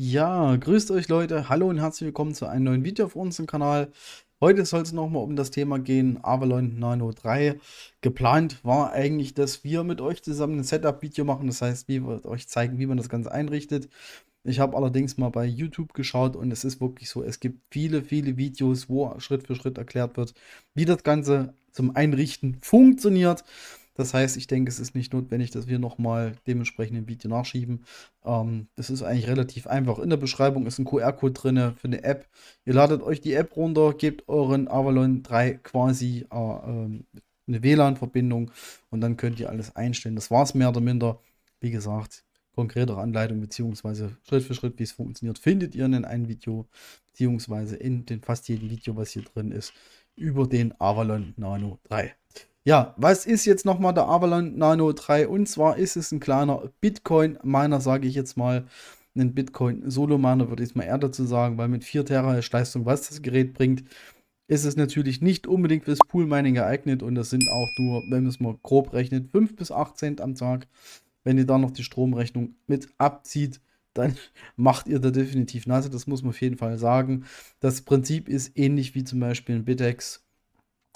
Ja, grüßt euch Leute, hallo und herzlich willkommen zu einem neuen Video auf unserem Kanal. Heute soll es nochmal um das Thema gehen, Avalon Nano 3. Geplant war eigentlich, dass wir mit euch zusammen ein Setup-Video machen, das heißt, wir euch zeigen, wie man das Ganze einrichtet. Ich habe allerdings mal bei YouTube geschaut und es ist wirklich so, es gibt viele, viele Videos, wo Schritt für Schritt erklärt wird, wie das Ganze zum Einrichten funktioniert. Das heißt, ich denke, es ist nicht notwendig, dass wir nochmal dementsprechend ein Video nachschieben. Ähm, das ist eigentlich relativ einfach. In der Beschreibung ist ein QR-Code drin für eine App. Ihr ladet euch die App runter, gebt euren Avalon 3 quasi äh, äh, eine WLAN-Verbindung und dann könnt ihr alles einstellen. Das war es mehr oder minder. Wie gesagt, konkretere Anleitung bzw. Schritt für Schritt, wie es funktioniert, findet ihr in einem Video bzw. in den fast jedem Video, was hier drin ist, über den Avalon Nano 3. Ja, was ist jetzt nochmal der Avalon Nano 3? Und zwar ist es ein kleiner Bitcoin-Miner, sage ich jetzt mal. Ein Bitcoin-Solo-Miner würde ich mal eher dazu sagen, weil mit 4 Terahash Leistung, was das Gerät bringt, ist es natürlich nicht unbedingt fürs Pool-Mining geeignet. Und das sind auch nur, wenn man es mal grob rechnet, 5 bis 8 Cent am Tag. Wenn ihr da noch die Stromrechnung mit abzieht, dann macht ihr da definitiv Nase. Das muss man auf jeden Fall sagen. Das Prinzip ist ähnlich wie zum Beispiel ein Bitex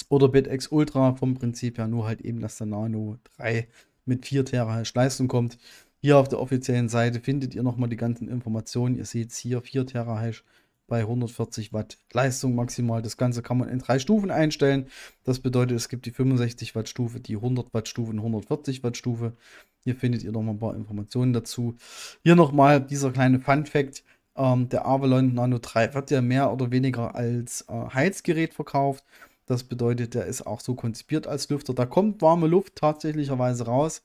oder BitX Ultra vom Prinzip her, nur halt eben, dass der Nano 3 mit 4 Terahash Leistung kommt. Hier auf der offiziellen Seite findet ihr nochmal die ganzen Informationen. Ihr seht hier 4 Terahash bei 140 Watt Leistung maximal. Das Ganze kann man in drei Stufen einstellen. Das bedeutet, es gibt die 65 Watt Stufe, die 100 Watt Stufe und 140 Watt Stufe. Hier findet ihr nochmal ein paar Informationen dazu. Hier nochmal dieser kleine Fun Fact. Ähm, der Avalon Nano 3 wird ja mehr oder weniger als äh, Heizgerät verkauft. Das bedeutet, der ist auch so konzipiert als Lüfter. Da kommt warme Luft tatsächlicherweise raus.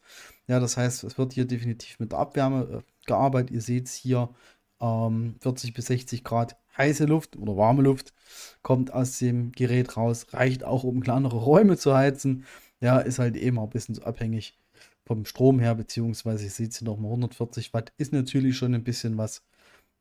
Ja, das heißt, es wird hier definitiv mit Abwärme äh, gearbeitet. Ihr seht es hier, ähm, 40 bis 60 Grad heiße Luft oder warme Luft kommt aus dem Gerät raus. Reicht auch, um kleinere Räume zu heizen. Ja, ist halt eben auch ein bisschen so abhängig vom Strom her, beziehungsweise ihr seht hier nochmal 140 Watt ist natürlich schon ein bisschen was.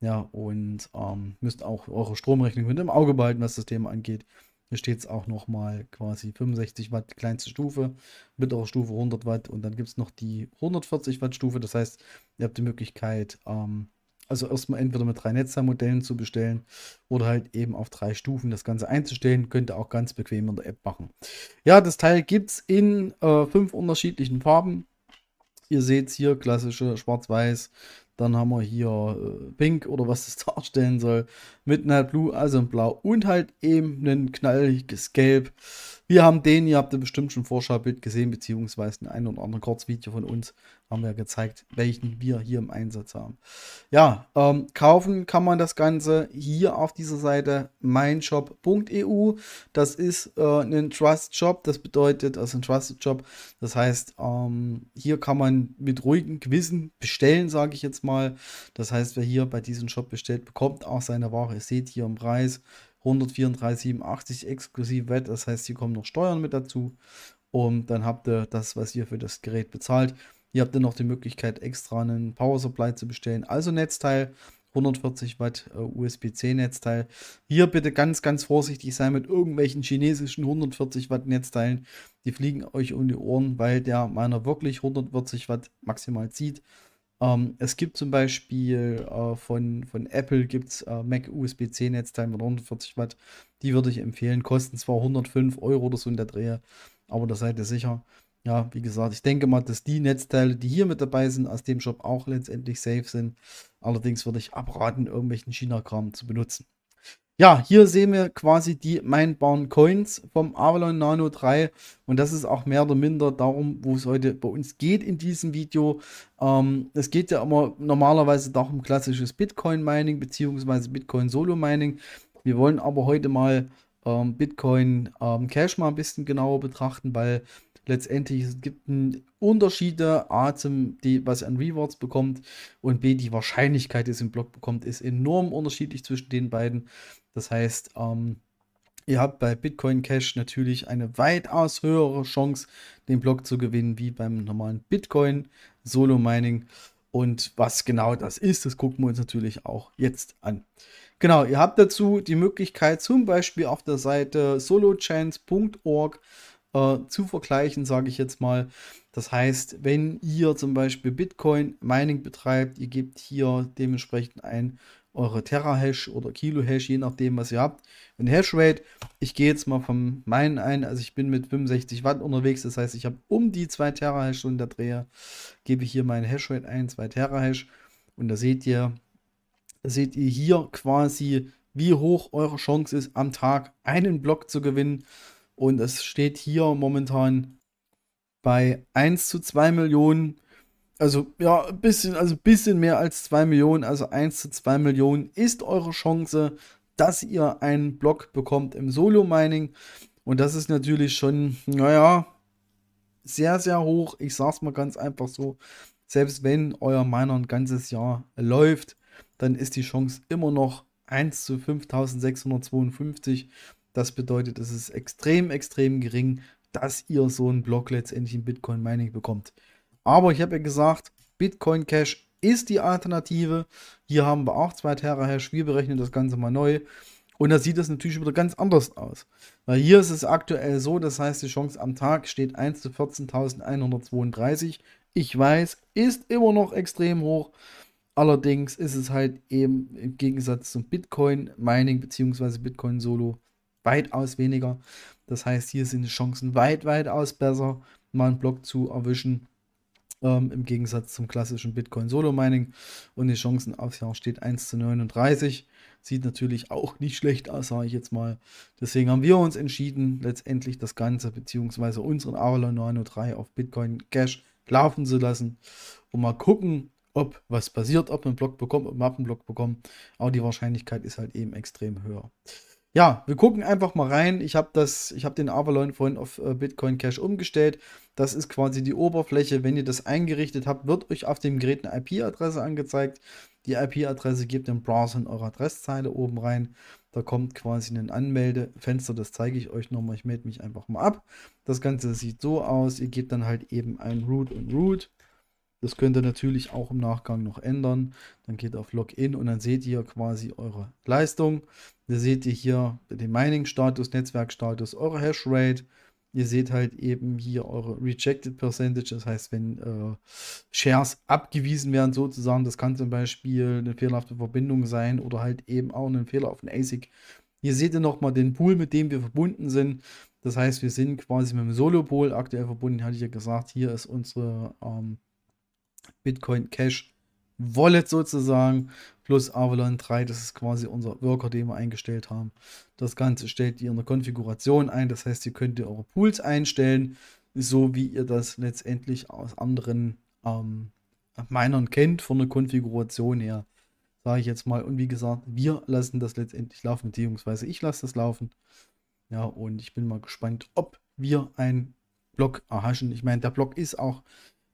Ja, und ähm, müsst auch eure Stromrechnung mit im Auge behalten, was das Thema angeht. Hier steht es auch nochmal quasi 65 Watt kleinste Stufe, mittlere Stufe 100 Watt und dann gibt es noch die 140 Watt Stufe. Das heißt, ihr habt die Möglichkeit, ähm, also erstmal entweder mit drei Netzteilmodellen zu bestellen oder halt eben auf drei Stufen das Ganze einzustellen. Könnt ihr auch ganz bequem in der App machen. Ja, das Teil gibt es in äh, fünf unterschiedlichen Farben. Ihr seht hier klassische Schwarz-Weiß, dann haben wir hier äh, Pink oder was das darstellen soll. Midnight Blue, also ein Blau. Und halt eben ein knalliges Gelb. Wir haben den, ihr habt ja bestimmt schon Vorschaubild gesehen, beziehungsweise ein oder andere Kurzvideo von uns haben wir gezeigt, welchen wir hier im Einsatz haben. Ja, ähm, kaufen kann man das Ganze hier auf dieser Seite meinshop.eu. Das ist äh, ein Trust Shop, das bedeutet, also ein Trusted Shop. Das heißt, ähm, hier kann man mit ruhigem Gewissen bestellen, sage ich jetzt mal. Das heißt, wer hier bei diesem Shop bestellt, bekommt auch seine Ware. Ihr seht hier im Preis 134,87 exklusiv Wett. Das heißt, hier kommen noch Steuern mit dazu. Und dann habt ihr das, was ihr für das Gerät bezahlt. Hier habt ihr noch die Möglichkeit, extra einen Power Supply zu bestellen. Also Netzteil, 140 Watt äh, USB-C Netzteil. Hier bitte ganz, ganz vorsichtig sein mit irgendwelchen chinesischen 140 Watt Netzteilen. Die fliegen euch um die Ohren, weil der meiner wirklich 140 Watt maximal zieht. Ähm, es gibt zum Beispiel äh, von, von Apple gibt's äh, Mac USB-C Netzteil mit 140 Watt. Die würde ich empfehlen. Kosten zwar 105 Euro oder so in der Drehe, aber da seid ihr sicher. Ja, wie gesagt, ich denke mal, dass die Netzteile, die hier mit dabei sind, aus dem Shop auch letztendlich safe sind. Allerdings würde ich abraten, irgendwelchen China-Kram zu benutzen. Ja, hier sehen wir quasi die Mindbound Coins vom Avalon Nano 3 und das ist auch mehr oder minder darum, wo es heute bei uns geht in diesem Video. Ähm, es geht ja immer normalerweise darum klassisches Bitcoin Mining bzw. Bitcoin Solo Mining. Wir wollen aber heute mal ähm, Bitcoin ähm, Cash mal ein bisschen genauer betrachten, weil letztendlich es gibt Unterschiede, A, zum, die, was an Rewards bekommt und B, die Wahrscheinlichkeit, die es im Block bekommt, ist enorm unterschiedlich zwischen den beiden. Das heißt, ähm, ihr habt bei Bitcoin Cash natürlich eine weitaus höhere Chance, den Block zu gewinnen, wie beim normalen Bitcoin Solo Mining. Und was genau das ist, das gucken wir uns natürlich auch jetzt an. Genau, ihr habt dazu die Möglichkeit, zum Beispiel auf der Seite solochance.org äh, zu vergleichen, sage ich jetzt mal. Das heißt, wenn ihr zum Beispiel Bitcoin Mining betreibt, ihr gebt hier dementsprechend ein eure Terahash oder Kilohash, je nachdem, was ihr habt. Und Hashrate, ich gehe jetzt mal vom meinen ein, also ich bin mit 65 Watt unterwegs, das heißt, ich habe um die 2 Terahash und der Dreher, gebe ich hier meine Hashrate ein, 2 Terahash. Und da seht ihr, da seht ihr hier quasi, wie hoch eure Chance ist, am Tag einen Block zu gewinnen. Und es steht hier momentan bei 1 zu 2 Millionen also ja, ein bisschen, also bisschen mehr als 2 Millionen, also 1 zu 2 Millionen ist eure Chance, dass ihr einen Block bekommt im Solo-Mining. Und das ist natürlich schon, naja, sehr, sehr hoch. Ich sag's mal ganz einfach so. Selbst wenn euer Miner ein ganzes Jahr läuft, dann ist die Chance immer noch 1 zu 5652. Das bedeutet, es ist extrem, extrem gering, dass ihr so einen Block letztendlich im Bitcoin Mining bekommt. Aber ich habe ja gesagt, Bitcoin Cash ist die Alternative. Hier haben wir auch 2 Terahash. Wir berechnen das Ganze mal neu. Und da sieht es natürlich wieder ganz anders aus. Weil hier ist es aktuell so, das heißt, die Chance am Tag steht 1 zu 14.132. Ich weiß, ist immer noch extrem hoch. Allerdings ist es halt eben im Gegensatz zum Bitcoin Mining bzw. Bitcoin Solo weitaus weniger. Das heißt, hier sind die Chancen weit, weitaus besser, mal einen Block zu erwischen ähm, im Gegensatz zum klassischen Bitcoin Solo Mining. Und die Chancen aufs Jahr steht 1 zu 39. Sieht natürlich auch nicht schlecht aus, sage ich jetzt mal. Deswegen haben wir uns entschieden, letztendlich das Ganze bzw. unseren Avalon 903 auf Bitcoin Cash laufen zu lassen und mal gucken, ob was passiert, ob man einen Block bekommt, ob man einen Block bekommt. Aber die Wahrscheinlichkeit ist halt eben extrem höher. Ja, wir gucken einfach mal rein. Ich habe habe den Avalon vorhin auf äh, Bitcoin Cash umgestellt. Das ist quasi die Oberfläche. Wenn ihr das eingerichtet habt, wird euch auf dem Gerät eine IP-Adresse angezeigt. Die IP-Adresse gebt im Browser in eure Adresszeile oben rein. Da kommt quasi ein Anmeldefenster, das zeige ich euch nochmal. Ich melde mich einfach mal ab. Das Ganze sieht so aus. Ihr gebt dann halt eben ein Root und Root. Das könnt ihr natürlich auch im Nachgang noch ändern. Dann geht auf Login und dann seht ihr quasi eure Leistung. Da seht ihr hier den Mining-Status, Netzwerkstatus, eure Hashrate. Ihr seht halt eben hier eure Rejected Percentage, das heißt, wenn äh, Shares abgewiesen werden sozusagen, das kann zum Beispiel eine fehlerhafte Verbindung sein oder halt eben auch ein Fehler auf den ASIC. Hier seht ihr nochmal den Pool, mit dem wir verbunden sind. Das heißt, wir sind quasi mit dem Solo-Pool aktuell verbunden, hatte ich ja gesagt. Hier ist unsere ähm, Bitcoin Cash Wallet sozusagen plus Avalon 3, das ist quasi unser Worker, den wir eingestellt haben. Das Ganze stellt ihr in der Konfiguration ein, das heißt, ihr könnt eure Pools einstellen, so wie ihr das letztendlich aus anderen ähm, Minern kennt, von der Konfiguration her, sage ich jetzt mal. Und wie gesagt, wir lassen das letztendlich laufen, beziehungsweise ich lasse das laufen. Ja, und ich bin mal gespannt, ob wir einen Block erhaschen. Ich meine, der Block ist auch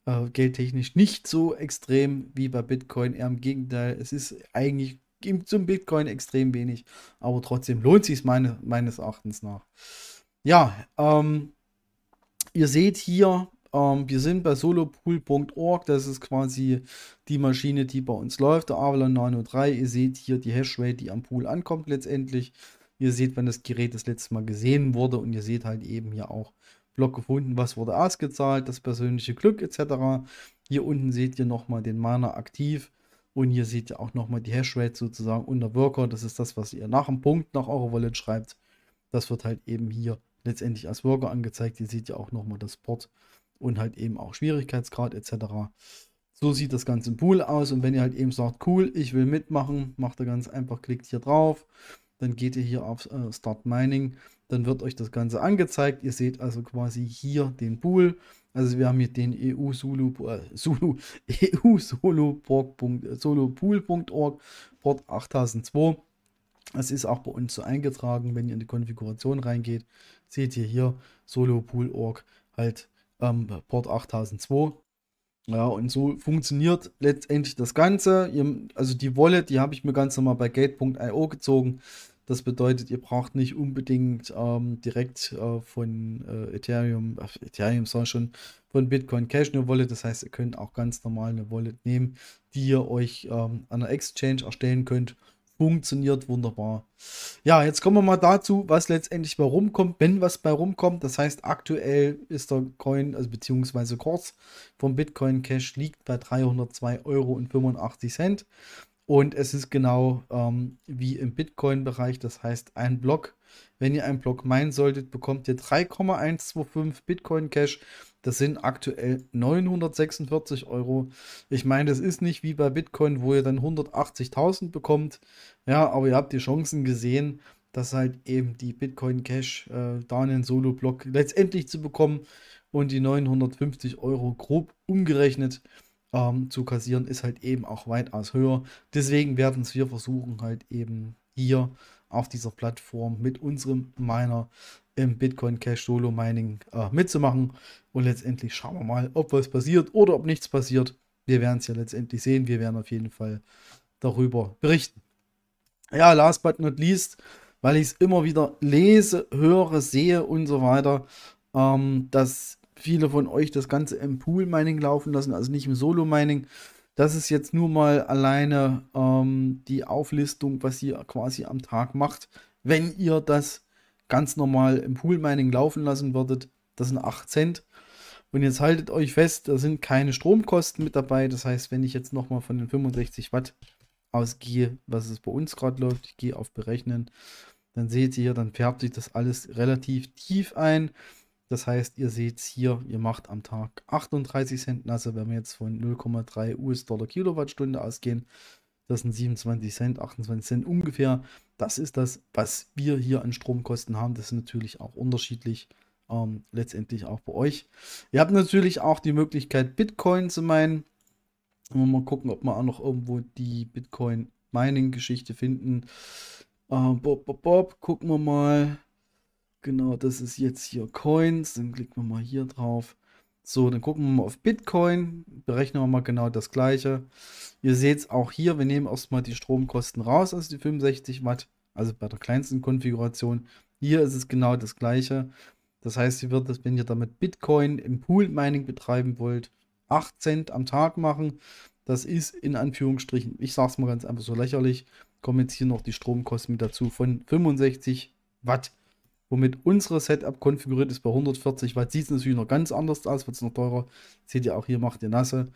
äh, geldtechnisch nicht so extrem wie bei Bitcoin. Eher im Gegenteil, es ist eigentlich zum Bitcoin extrem wenig, aber trotzdem lohnt sich meine, meines Erachtens nach. Ja, ähm, ihr seht hier, ähm, wir sind bei solopool.org, das ist quasi die Maschine, die bei uns läuft, der Avalon 903. Ihr seht hier die Hashrate, die am Pool ankommt letztendlich. Ihr seht, wann das Gerät das letzte Mal gesehen wurde und ihr seht halt eben hier auch, Block gefunden, was wurde ausgezahlt, das persönliche Glück etc. Hier unten seht ihr nochmal den Mana aktiv und hier seht ihr auch nochmal die Hashrate sozusagen unter Worker. Das ist das, was ihr nach dem Punkt nach eurer Wallet schreibt. Das wird halt eben hier letztendlich als Worker angezeigt. Hier seht ihr auch nochmal das Port und halt eben auch Schwierigkeitsgrad etc. So sieht das Ganze im Pool aus und wenn ihr halt eben sagt, cool, ich will mitmachen, macht ihr ganz einfach, klickt hier drauf, dann geht ihr hier auf äh, Start Mining dann wird euch das Ganze angezeigt. Ihr seht also quasi hier den Pool. Also wir haben hier den EU Solo, äh, Solo, EU Solo, Solopool.org, Port 8002. Das ist auch bei uns so eingetragen, wenn ihr in die Konfiguration reingeht. Seht ihr hier Solopool.org halt ähm, Port 8002. Ja, und so funktioniert letztendlich das Ganze. also die Wallet, die habe ich mir ganz normal bei gate.io gezogen. Das bedeutet, ihr braucht nicht unbedingt ähm, direkt äh, von äh, Ethereum, äh, Ethereum soll schon von Bitcoin Cash eine Wallet. Das heißt, ihr könnt auch ganz normal eine Wallet nehmen, die ihr euch ähm, an einer Exchange erstellen könnt. Funktioniert wunderbar. Ja, jetzt kommen wir mal dazu, was letztendlich bei rumkommt, wenn was bei rumkommt. Das heißt, aktuell ist der Coin, also beziehungsweise Kurs vom Bitcoin Cash liegt bei 302,85 Euro. Und es ist genau ähm, wie im Bitcoin-Bereich, das heißt ein Block. Wenn ihr einen Block meinen solltet, bekommt ihr 3,125 Bitcoin Cash. Das sind aktuell 946 Euro. Ich meine, das ist nicht wie bei Bitcoin, wo ihr dann 180.000 bekommt. Ja, aber ihr habt die Chancen gesehen, dass halt eben die Bitcoin Cash äh, da einen Solo-Block letztendlich zu bekommen und die 950 Euro grob umgerechnet ähm, zu kassieren, ist halt eben auch weitaus höher. Deswegen werden wir versuchen, halt eben hier auf dieser Plattform mit unserem Miner im Bitcoin Cash Solo Mining äh, mitzumachen. Und letztendlich schauen wir mal, ob was passiert oder ob nichts passiert. Wir werden es ja letztendlich sehen. Wir werden auf jeden Fall darüber berichten. Ja, last but not least, weil ich es immer wieder lese, höre, sehe und so weiter, ähm, dass viele von euch das Ganze im Pool-Mining laufen lassen, also nicht im Solo-Mining. Das ist jetzt nur mal alleine ähm, die Auflistung, was ihr quasi am Tag macht. Wenn ihr das ganz normal im Pool-Mining laufen lassen würdet, das sind 8 Cent. Und jetzt haltet euch fest, da sind keine Stromkosten mit dabei. Das heißt, wenn ich jetzt nochmal von den 65 Watt ausgehe, was es bei uns gerade läuft, ich gehe auf Berechnen, dann seht ihr, dann färbt sich das alles relativ tief ein. Das heißt, ihr seht hier, ihr macht am Tag 38 Cent nasse, wenn wir jetzt von 0,3 US-Dollar Kilowattstunde ausgehen. Das sind 27 Cent, 28 Cent ungefähr. Das ist das, was wir hier an Stromkosten haben. Das ist natürlich auch unterschiedlich. Ähm, letztendlich auch bei euch. Ihr habt natürlich auch die Möglichkeit, Bitcoin zu meinen. Mal gucken, ob wir auch noch irgendwo die Bitcoin-Mining-Geschichte finden. Äh, Bob, Bob, Bob, gucken wir mal. Genau, das ist jetzt hier Coins. Dann klicken wir mal hier drauf. So, dann gucken wir mal auf Bitcoin. Berechnen wir mal genau das gleiche. Ihr seht es auch hier. Wir nehmen erstmal die Stromkosten raus, also die 65 Watt. Also bei der kleinsten Konfiguration. Hier ist es genau das gleiche. Das heißt, ihr würdet, wenn ihr damit Bitcoin im Pool Mining betreiben wollt, 8 Cent am Tag machen. Das ist in Anführungsstrichen, ich sage es mal ganz einfach so lächerlich, kommen jetzt hier noch die Stromkosten mit dazu von 65 Watt womit unsere Setup konfiguriert ist bei 140 Watt. Sieht es natürlich noch ganz anders aus, wird es noch teurer. Seht ihr auch hier, macht ihr nasse.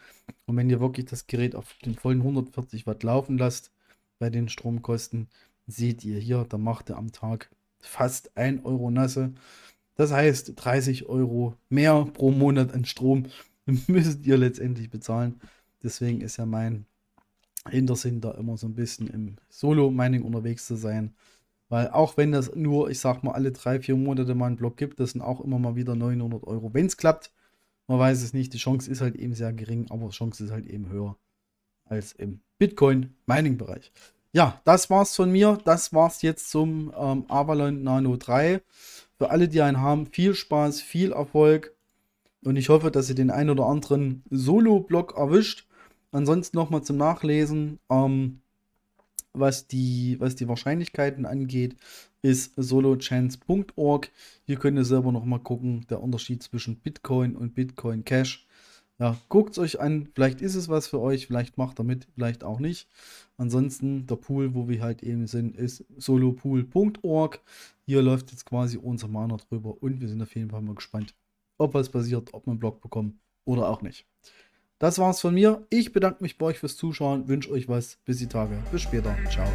Und wenn ihr wirklich das Gerät auf den vollen 140 Watt laufen lasst, bei den Stromkosten, seht ihr hier, da macht ihr am Tag fast 1 Euro nasse. Das heißt, 30 Euro mehr pro Monat an Strom müsst ihr letztendlich bezahlen. Deswegen ist ja mein Hintersinn da immer so ein bisschen im Solo-Mining unterwegs zu sein. Weil auch wenn das nur, ich sag mal, alle drei, vier Monate mal einen Block gibt, das sind auch immer mal wieder 900 Euro. Wenn es klappt, man weiß es nicht, die Chance ist halt eben sehr gering, aber die Chance ist halt eben höher als im Bitcoin-Mining-Bereich. Ja, das war's von mir. Das war's jetzt zum ähm, Avalon Nano 3. Für alle, die einen haben, viel Spaß, viel Erfolg. Und ich hoffe, dass ihr den ein oder anderen Solo-Block erwischt. Ansonsten nochmal zum Nachlesen. Ähm, was die, was die Wahrscheinlichkeiten angeht, ist solochance.org. Hier könnt ihr selber noch mal gucken, der Unterschied zwischen Bitcoin und Bitcoin Cash. Ja, guckt es euch an, vielleicht ist es was für euch, vielleicht macht ihr mit, vielleicht auch nicht. Ansonsten der Pool, wo wir halt eben sind, ist solopool.org. Hier läuft jetzt quasi unser Mana drüber und wir sind auf jeden Fall mal gespannt, ob was passiert, ob wir einen Block bekommen oder auch nicht. Das war's von mir. Ich bedanke mich bei euch fürs Zuschauen, wünsche euch was. Bis die Tage. Bis später. Ciao.